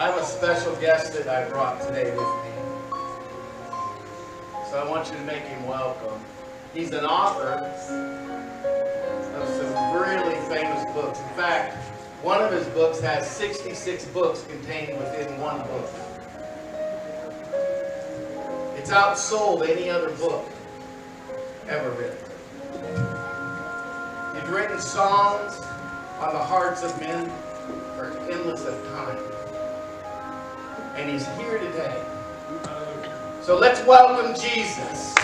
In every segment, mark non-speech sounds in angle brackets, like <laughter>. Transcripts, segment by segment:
I have a special guest that I brought today with me. So I want you to make him welcome. He's an author of some really famous books. In fact, one of his books has 66 books contained within one book. It's outsold any other book ever written. He's written songs on the hearts of men for endless of time. And he's here today. So let's welcome Jesus.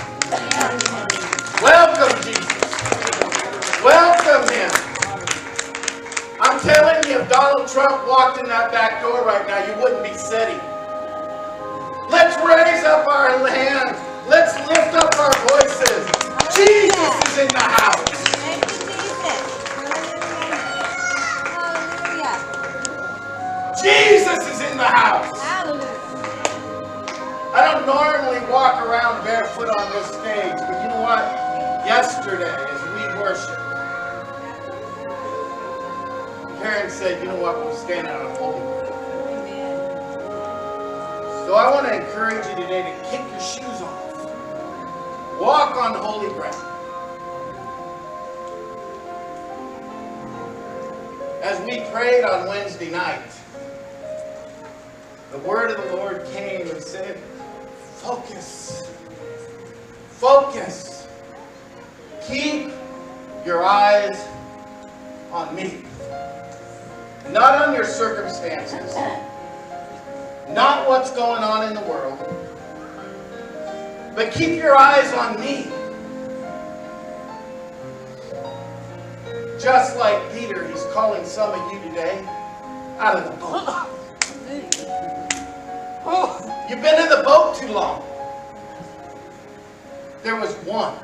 Welcome Jesus. Welcome him. I'm telling you, if Donald Trump walked in that back door right now, you wouldn't be sitting. Let's raise up our hands. Let's lift up our voices. Jesus is in the house. Thank you, Hallelujah. Jesus is in the house. I don't normally walk around barefoot on this stage, but you know what? Yesterday, as we worshiped, Karen said, you know what? We'll stand out of holy ground. So I want to encourage you today to kick your shoes off. Walk on holy ground. As we prayed on Wednesday night, the word of the Lord came and said, focus. Focus. Keep your eyes on me. Not on your circumstances. Not what's going on in the world. But keep your eyes on me. Just like Peter, he's calling some of you today out of the boat. <laughs> Oh, you've been in the boat too long. There was one.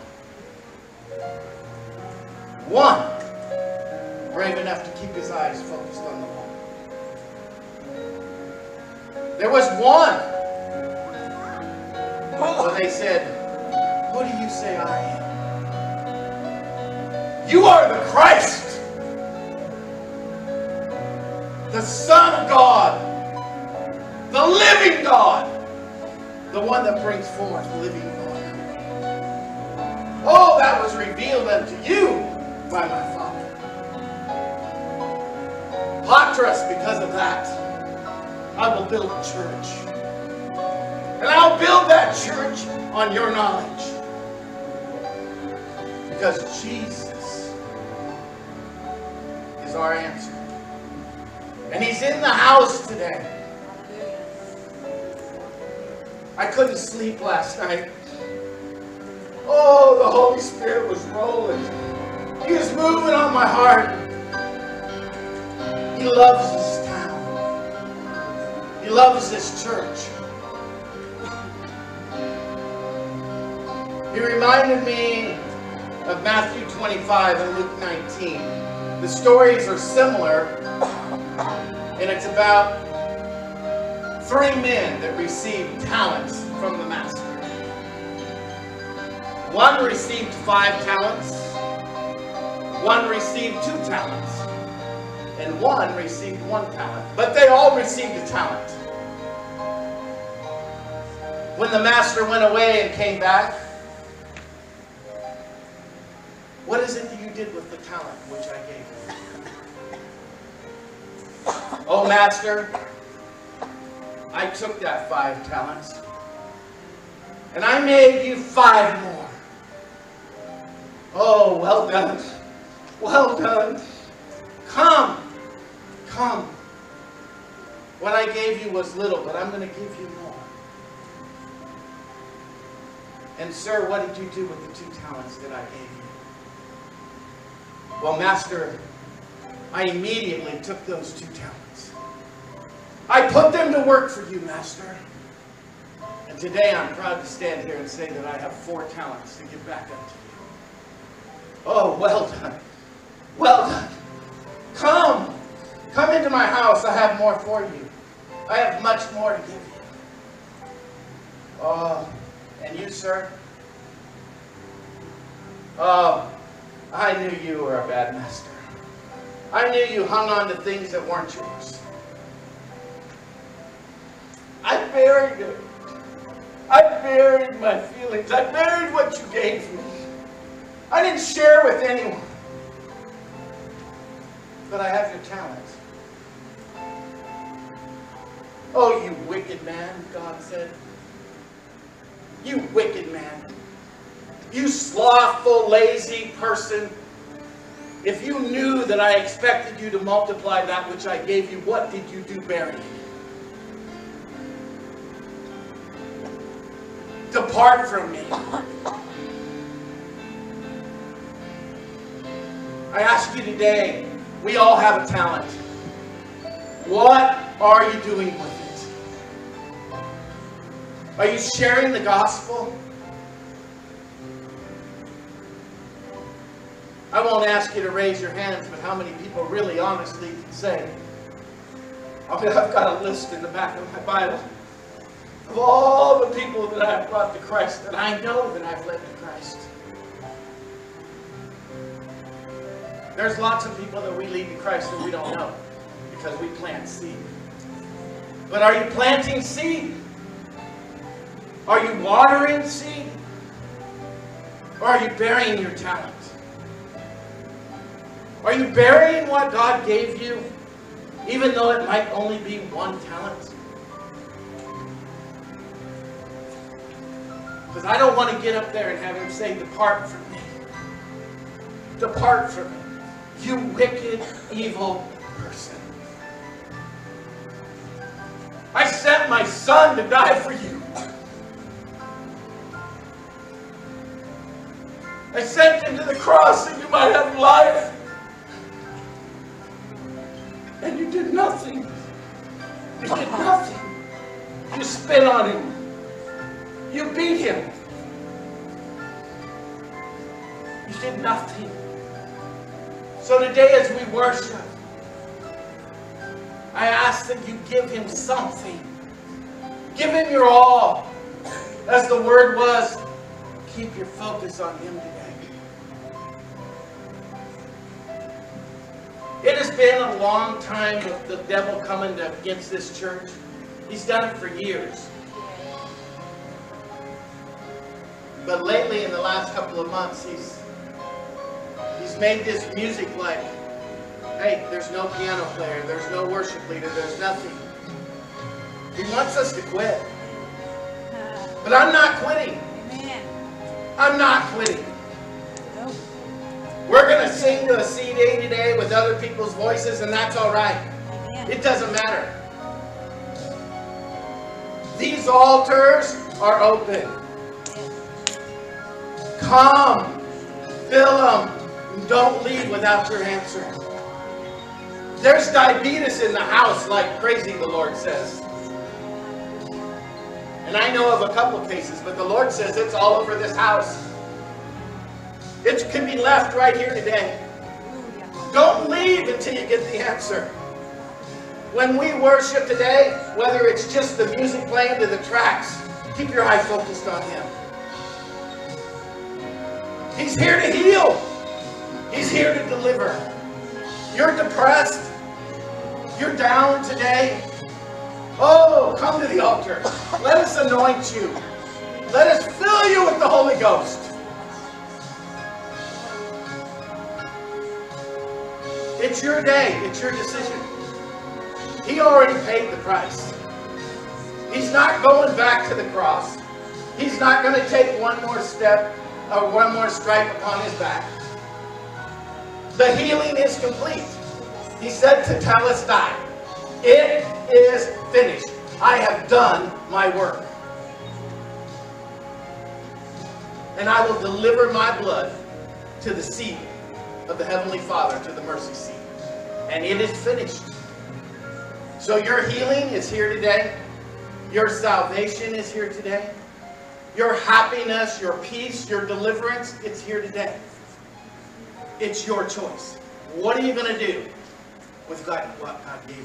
One brave enough to keep his eyes focused on the Lord. There was one when they said, Who do you say I am? You are the Christ, the Son of God, the living God, the one that brings forth living water. Oh, that was revealed unto you by my Father. Petros, because of that, I will build a church. And I'll build that church on your knowledge. Because Jesus is our answer. And He's in the house today. I couldn't sleep last night. Oh, the Holy Spirit was rolling. He was moving on my heart. He loves this town. He loves this church. He reminded me of Matthew 25 and Luke 19. The stories are similar, and it's about three men that received talents from the master. One received five talents, one received two talents, and one received one talent. But they all received a talent. When the master went away and came back, what is it that you did with the talent which I gave you? <laughs> Oh, master, I took that five talents and I made you five more. Oh, well done. Well done. Come. Come. What I gave you was little, but I'm going to give you more. And sir, what did you do with the two talents that I gave you? Well, master, I immediately took those two talents. I put them to work for you, master. And today I'm proud to stand here and say that I have four talents to give back unto you. Oh, well done. Well done. Come. Come into my house. I have more for you. I have much more to give you. Oh, and you, sir? Oh, I knew you were a bad master. I knew you hung on to things that weren't yours. Buried it. I buried my feelings. I buried what you gave me. I didn't share with anyone. But I have your talent. Oh, you wicked man, God said. You wicked man. You slothful, lazy person. If you knew that I expected you to multiply that which I gave you, what did you do burying it? Depart from me. I ask you today, we all have a talent. What are you doing with it? Are you sharing the gospel? I won't ask you to raise your hands, but how many people really honestly can say, I oh, mean, <laughs> I've got a list in the back of my Bible of all the people that I've brought to Christ that I know that I've led to Christ. There's lots of people that we lead to Christ that we don't know because we plant seed. But are you planting seed? Are you watering seed? Or are you burying your talent? Are you burying what God gave you, even though it might only be one talent? I don't want to get up there and have him say, Depart from me. Depart from me. You wicked, evil person. I sent my son to die for you. I sent him to the cross that you might have life. And you did nothing. You did nothing. You spit on him. You beat him. You did nothing. So today as we worship, I ask that you give him something. Give him your all. As the word was, keep your focus on him today. It has been a long time of the devil coming against this church. He's done it for years. But lately, in the last couple of months, he's he's made this music like, hey, there's no piano player, there's no worship leader, there's nothing. He wants us to quit. Uh, but I'm not quitting. Amen. I'm not quitting. We're going to sing to a CD today with other people's voices, and that's all right. It doesn't matter. These altars are open. Come, fill them. Don't leave without your answer. There's diabetes in the house like crazy, the Lord says. And I know of a couple cases, but the Lord says it's all over this house. It can be left right here today. Don't leave until you get the answer. When we worship today, whether it's just the music playing to the tracks, keep your eye focused on Him. He's here to heal. He's here to deliver. You're depressed. You're down today. Oh, come to the altar. Let us anoint you. Let us fill you with the Holy Ghost. It's your day. It's your decision. He already paid the price. He's not going back to the cross. He's not going to take one more step or one more stripe upon his back. The healing is complete. He said to Palestine, It is finished. I have done my work. And I will deliver my blood to the seat of the Heavenly Father, to the mercy seat. And it is finished. So your healing is here today. Your salvation is here today. Your happiness, your peace, your deliverance, it's here today. It's your choice. What are you going to do with God, what God gave you?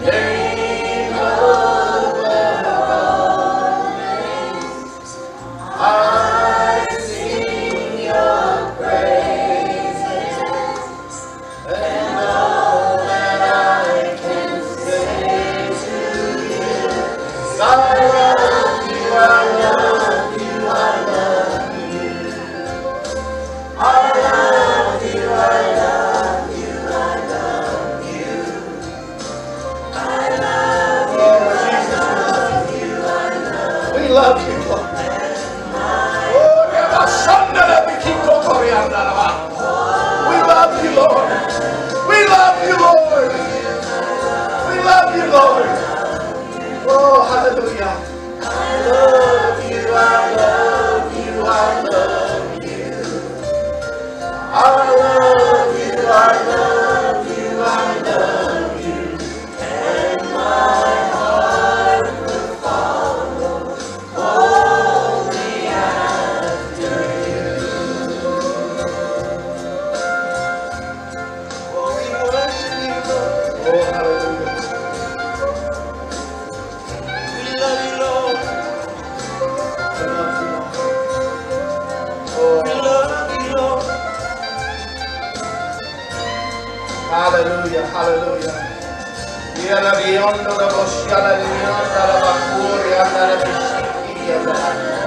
Yeah. Yeah.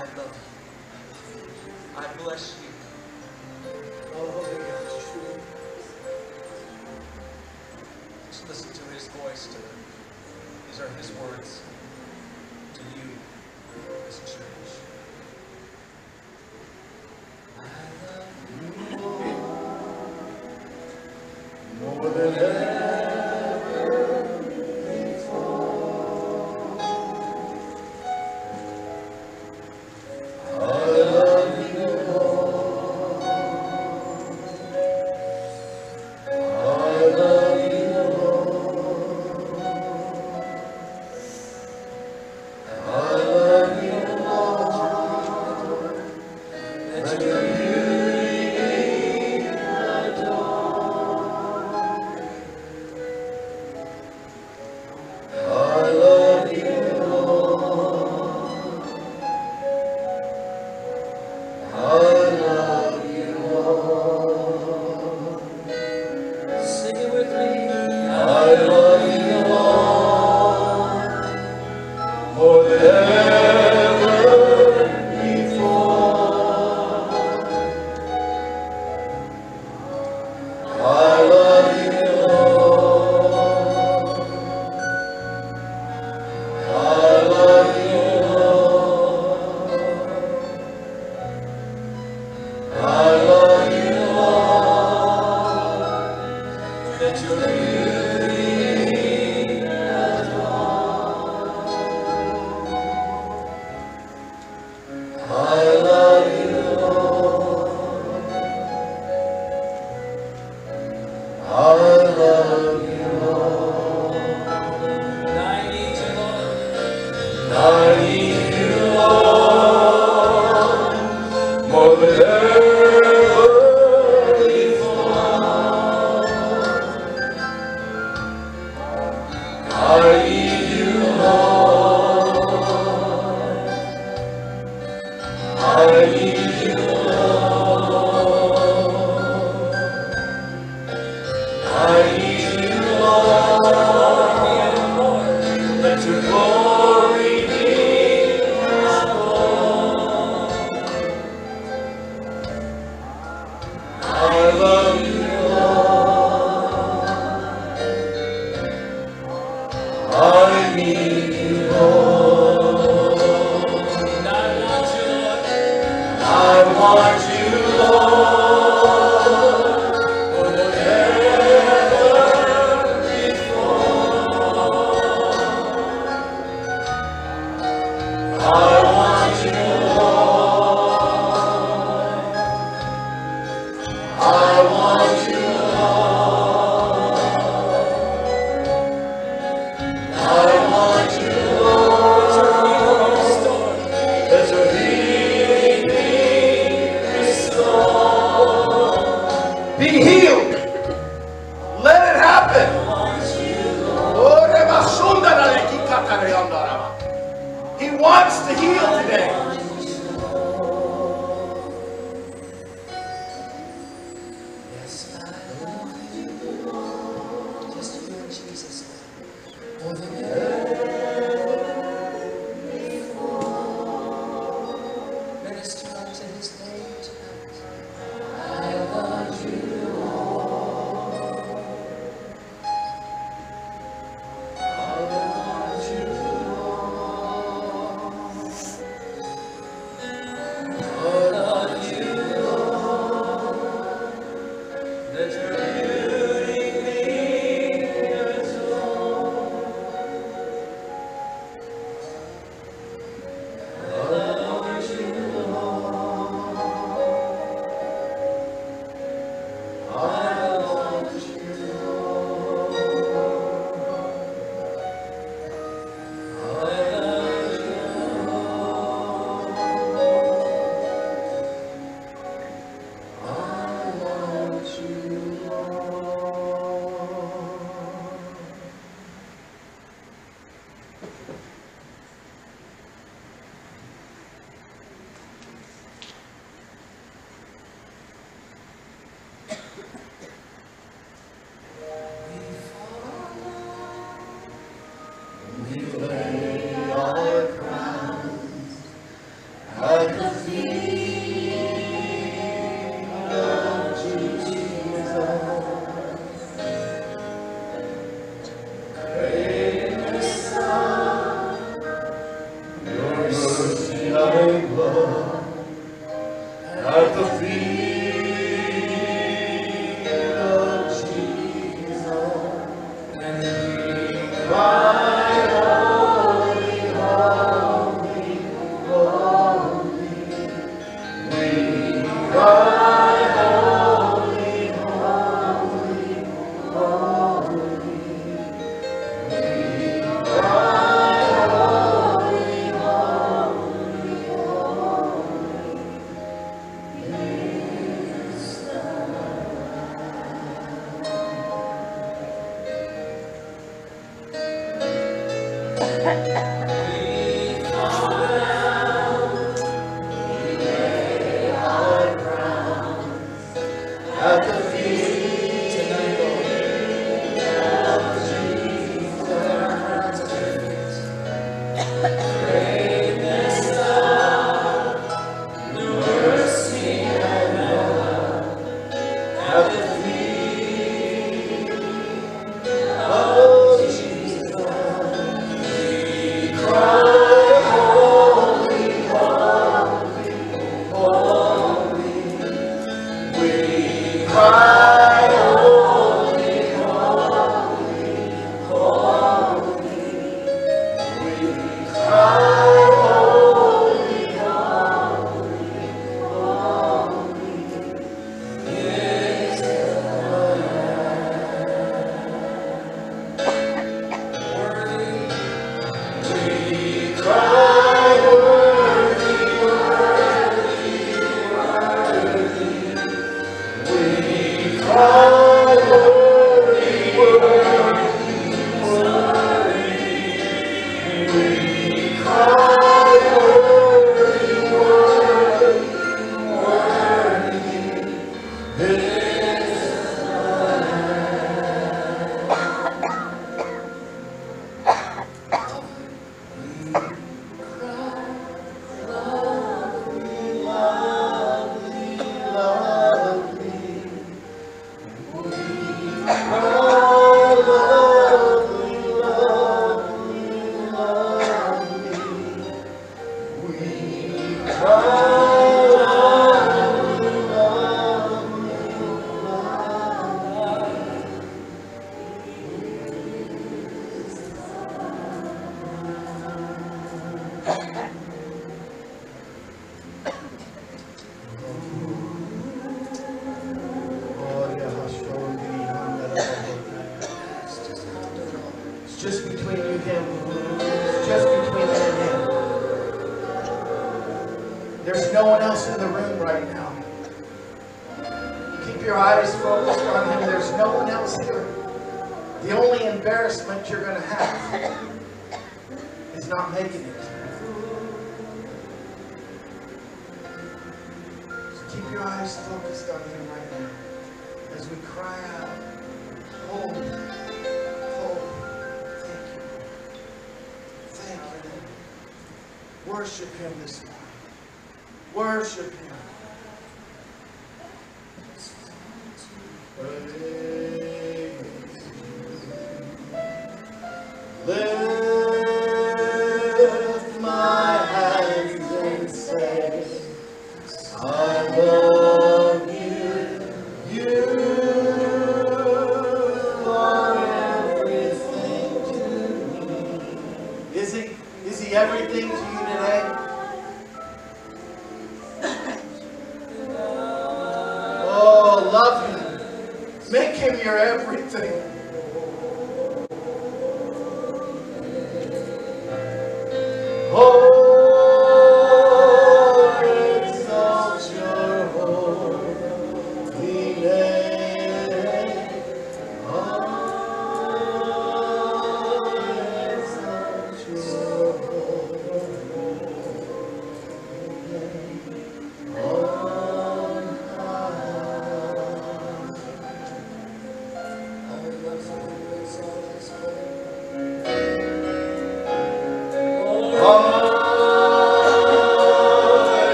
I love you. I bless you. Oh, Just listen to his voice today. These are his words to you, this church. I love you more, more than ever.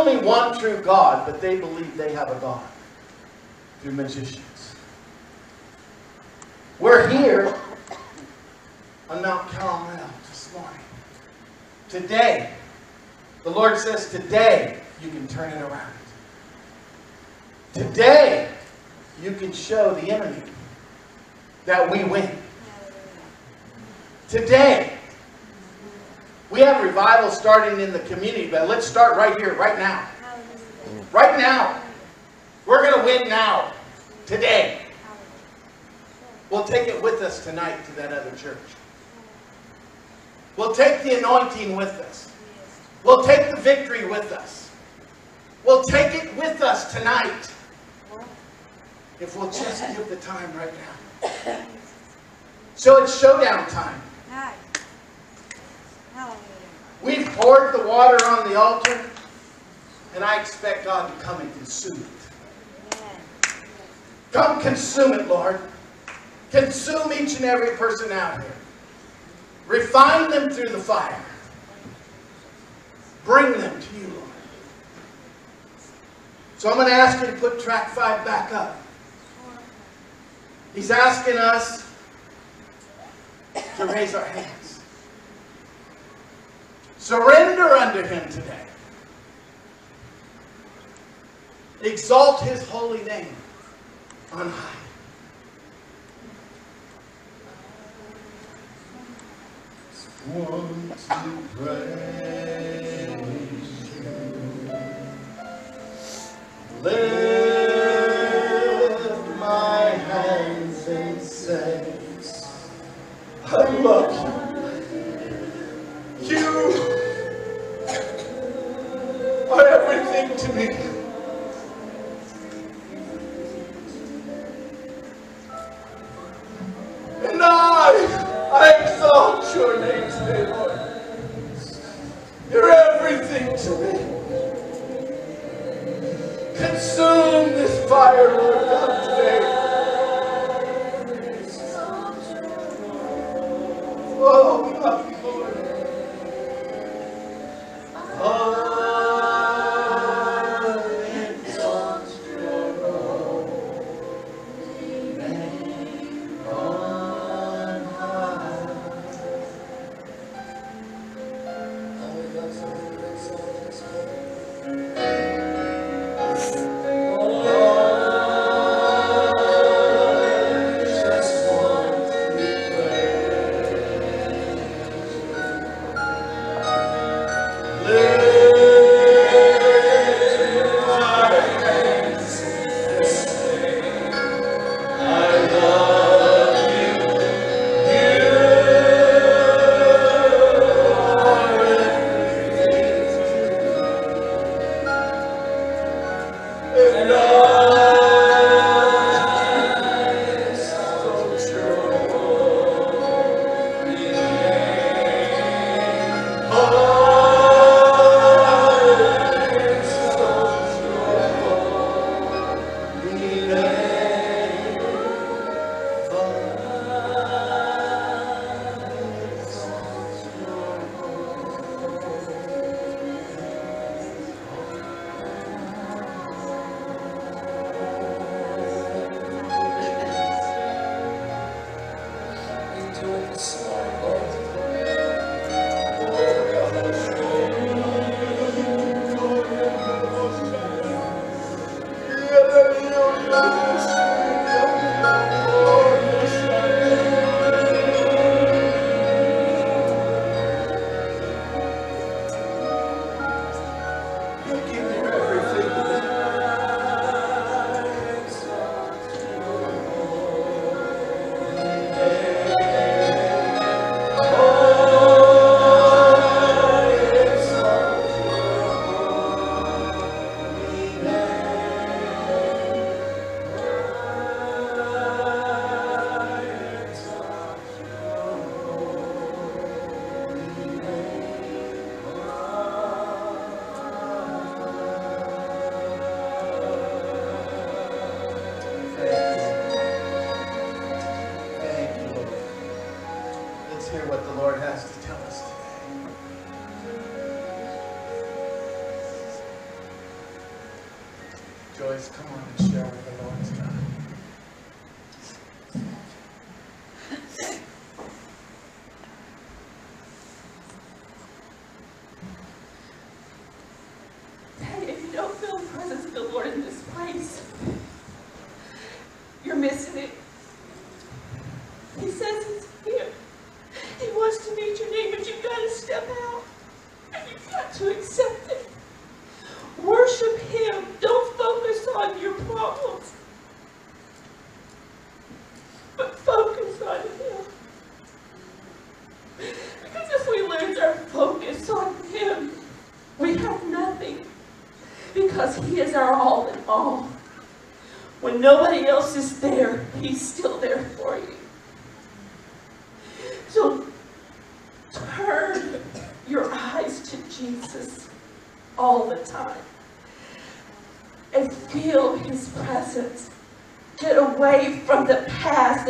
Only one true God, but they believe they have a God through magicians. We're here on Mount Carmel this morning. Today, the Lord says, today you can turn it around. Today, you can show the enemy that we win. Today, we have revival starting in the community, but let's start right here, right now. Right now. We're going to win now. Today. We'll take it with us tonight to that other church. We'll take the anointing with us. We'll take the victory with us. We'll take it with us tonight. If we'll just give the time right now. So it's showdown time. We've poured the water on the altar, and I expect God to come and consume it. Come consume it, Lord. Consume each and every person out here. Refine them through the fire. Bring them to you, Lord. So I'm going to ask you to put track five back up. He's asking us to raise our hands. Surrender unto him today. Exalt his holy name on high. Want to praise you. Lift my hands and say, I love you. Lord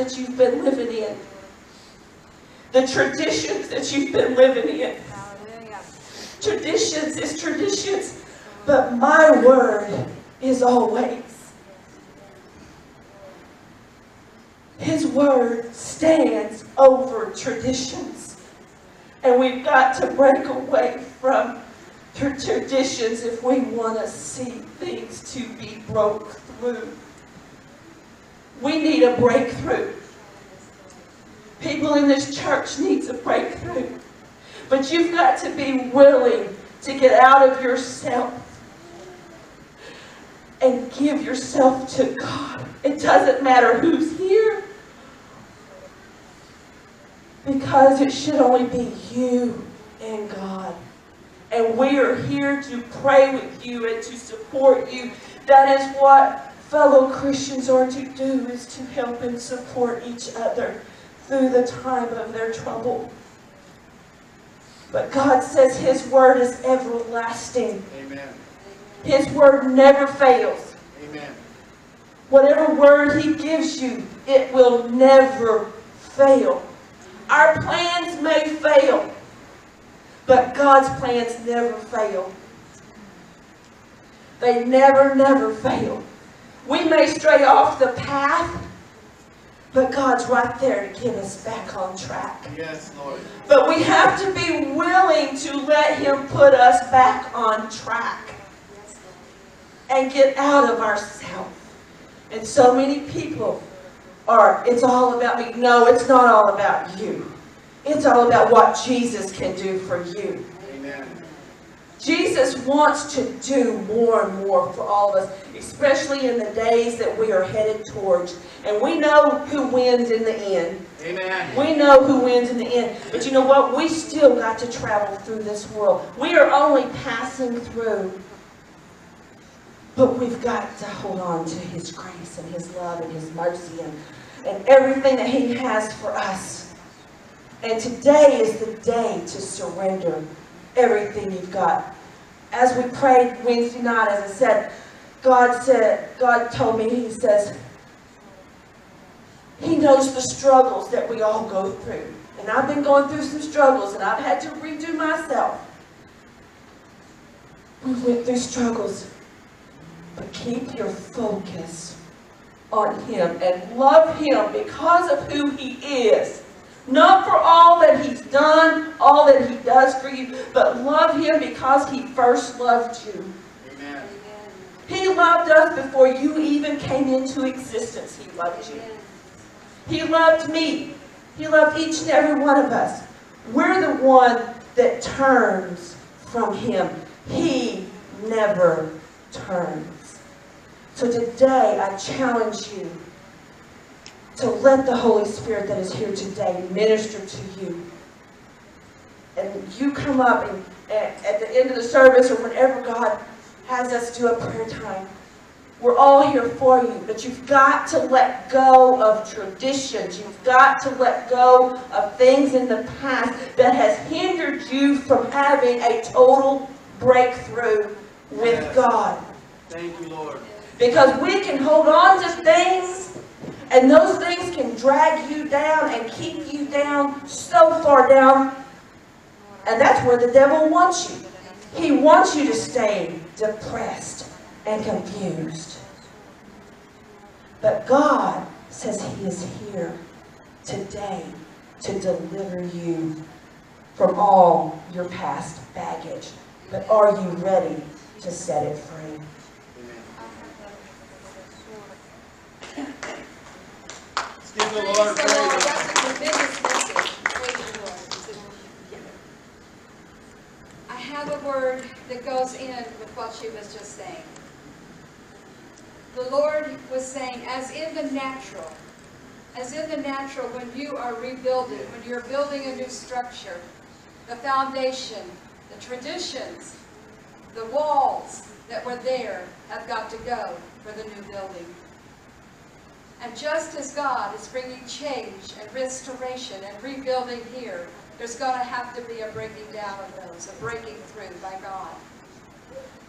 that you've been living in, the traditions that you've been living in. Hallelujah. Traditions is traditions, but my word is always. His word stands over traditions. And we've got to break away from tra- traditions if we want to see things to be broke through. We need a breakthrough. People in this church needs a breakthrough. But you've got to be willing to get out of yourself and give yourself to God. It doesn't matter who's here because it should only be you and God. And we are here to pray with you and to support you. That is what fellow Christians are to do is to help and support each other through the time of their trouble. But God says His word is everlasting. Amen. His word never fails. Amen. Whatever word He gives you, it will never fail. Our plans may fail, but God's plans never fail. They never, never fail. We may stray off the path, but God's right there to get us back on track. Yes, Lord. But we have to be willing to let Him put us back on track and get out of ourselves. And so many people are, it's all about me. No, it's not all about you. It's all about what Jesus can do for you. Amen. Jesus wants to do more and more for all of us, especially in the days that we are headed towards. And we know who wins in the end. Amen. We know who wins in the end. But you know what? We still got to travel through this world. We are only passing through. But we've got to hold on to His grace and His love and His mercy and, and everything that He has for us. And today is the day to surrender everything you've got. As we prayed Wednesday night, as I said, God said, God told me, He says, he knows the struggles that we all go through. And I've been going through some struggles and I've had to redo myself. We went through struggles. But keep your focus on Him and love Him because of who He is. Not for all that He's done, all that He does for you, but love Him because He first loved you. Amen. He loved us before you even came into existence. He loved you. He loved me. He loved each and every one of us. We're the one that turns from Him. He never turns. So today I challenge you to let the Holy Spirit that is here today minister to you. And you come up and, and at the end of the service or whenever God has us do a prayer time, we're all here for you, but you've got to let go of traditions. You've got to let go of things in the past that has hindered you from having a total breakthrough with Yes. God. Thank you, Lord. Because we can hold on to things, and those things can drag you down and keep you down so far down. And that's where the devil wants you. He wants you to stay depressed and confused. But God says He is here today to deliver you from all your past baggage. But are you ready to set it free? Give the Lord. I have a word that goes in with what she was just saying. The Lord was saying, as in the natural, as in the natural, when you are rebuilding, when you're building a new structure, the foundation, the traditions, the walls that were there have got to go for the new building. And just as God is bringing change and restoration and rebuilding here, there's going to have to be a breaking down of those, a breaking through by God.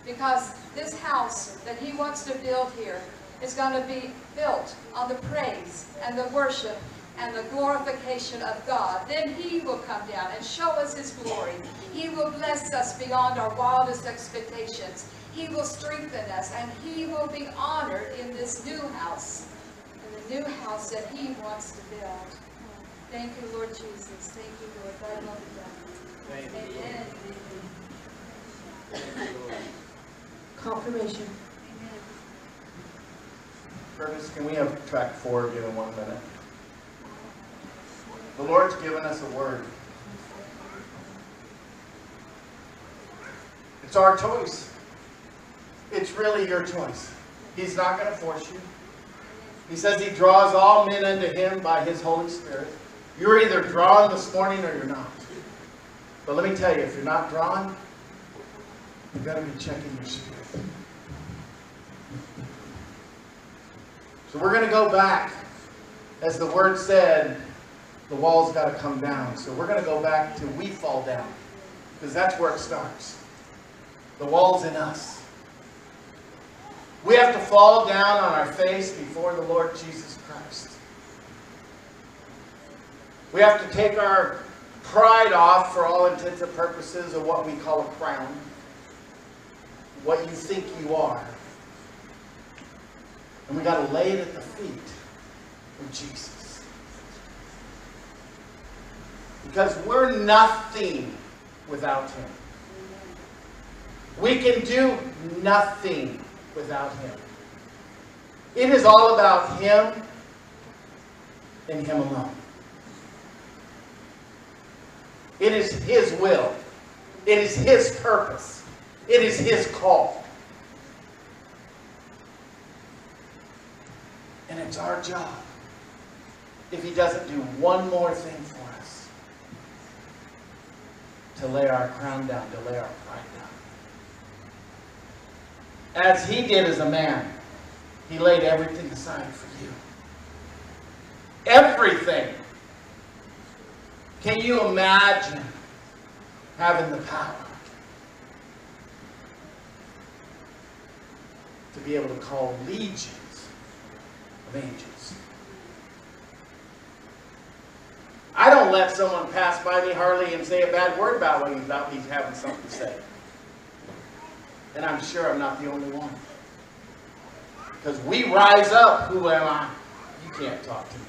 Because this house that He wants to build here is going to be built on the praise and the worship and the glorification of God. Then He will come down and show us His glory. He will bless us beyond our wildest expectations. He will strengthen us and He will be honored in this new house new house that he wants to build. Thank you, Lord Jesus. Thank you, Lord. God love you, God. Thank. Amen. Thank you, Lord. Confirmation. Amen. Curtis, can we have track four again in one minute? The Lord's given us a word. It's our choice. It's really your choice. He's not going to force you. He says he draws all men unto him by his Holy Spirit. You're either drawn this morning or you're not. But let me tell you, if you're not drawn, you've got to be checking your spirit. So we're going to go back. As the word said, the wall's got to come down. So we're going to go back to we fall down. Because that's where it starts. The wall's in us. We have to fall down on our face before the Lord Jesus Christ. We have to take our pride off for all intents and purposes of what we call a crown. What you think you are. And we got to lay it at the feet of Jesus. Because we're nothing without Him. We can do nothing without Him. It is all about Him and Him alone. It is His will. It is His purpose. It is His call. And it's our job, if He doesn't do one more thing for us, to lay our crown down, to lay our pride down. As He did as a man, He laid everything aside for you. Everything. Can you imagine having the power to be able to call legions of angels? I don't let someone pass by me hardly and say a bad word about me without me having something to say. And I'm sure I'm not the only one. Because we rise up, who am I? You can't talk to me.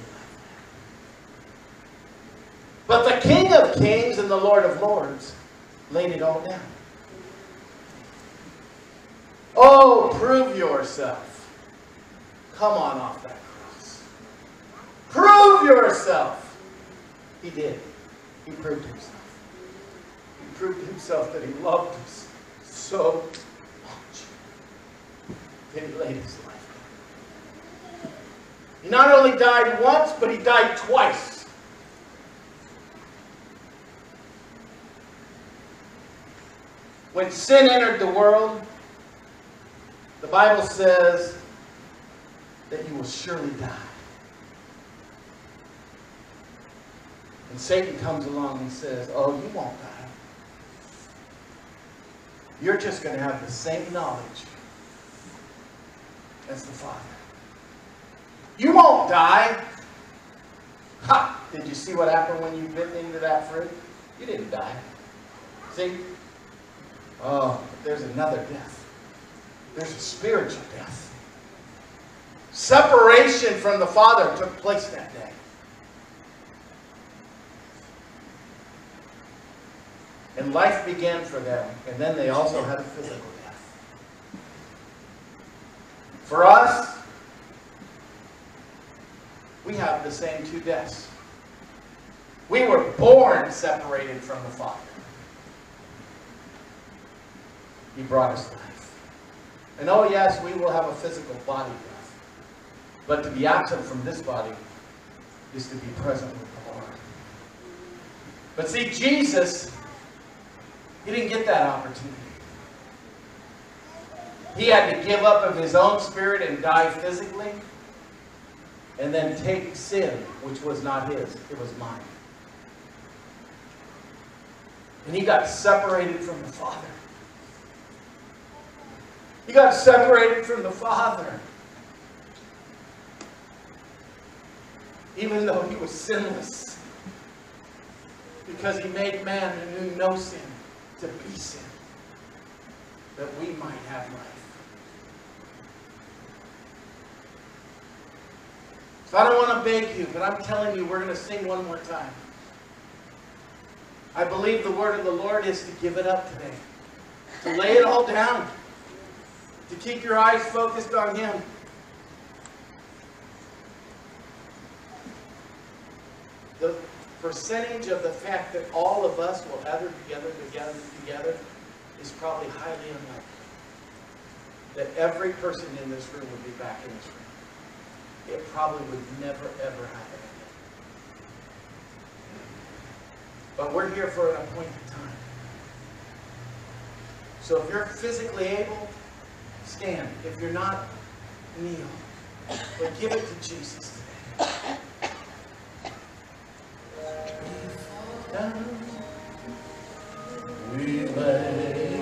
But the King of Kings and the Lord of Lords laid it all down. Oh, prove yourself. Come on off that cross. Prove yourself. He did. He proved himself. He proved himself that he loved us so laid his life. He not only died once, but he died twice. When sin entered the world, the Bible says that you will surely die. And Satan comes along and says, Oh, you won't die. You're just going to have the same knowledge as the Father. You won't die. Ha! Did you see what happened when you bit into that fruit? You didn't die. See? Oh, there's another death. there's a spiritual death. Separation from the Father took place that day. And life began for them, and then they also had a physical death. For us, we have the same two deaths. We were born separated from the Father. He brought us life. And oh, yes, we will have a physical body death. But to be absent from this body is to be present with the Lord. But see, Jesus, he didn't get that opportunity. He had to give up of his own spirit and die physically, and then take sin, which was not his, it was mine. And he got separated from the Father. He got separated from the Father. Even though he was sinless. Because he made man who knew no sin to be sin. That we might have life. So I don't want to beg you, but I'm telling you, we're going to sing one more time. I believe the word of the Lord is to give it up today. To lay it all down. To keep your eyes focused on Him. The percentage of the fact that all of us will ever together, together, together is probably highly unlikely. That every person in this room would be back in this room. It probably would never, ever happen again. But we're here for an appointed time. So if you're physically able, stand. If you're not, kneel. But give it to Jesus today. We lay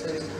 Says,